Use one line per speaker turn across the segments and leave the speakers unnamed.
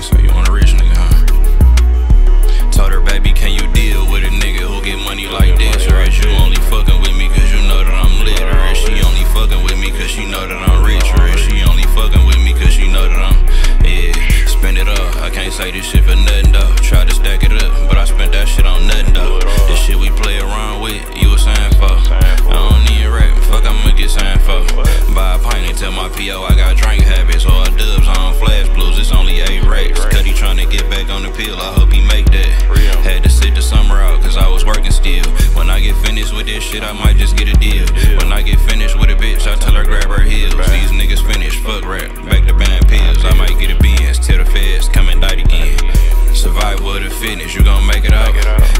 So you want a rich nigga, huh? Told her, baby, can you deal with a nigga who get money like this? Or is you only fucking with me cause you know that I'm lit? Or is she only fucking with me cause she know that I'm rich? Or is she only fucking with me cause she know that I'm, yeah, spend it all. I can't say this shit for nothing though. Try to stack it up, but I spent that shit on nothing though. Pill, I hope he make that. Real. Had to sit the summer out, cause I was working still. When I get finished with this shit, I might just get a deal. When I get finished with a bitch, I tell her grab her heels. These niggas finished, fuck rap, back to buying pills. I might get a Benz, till the feds come and die again. Survival of the fitness, you gon' make it out.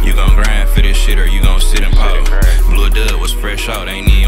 You gon' grind for this shit or you gon' sit and pause. Blue dub was fresh out, ain't even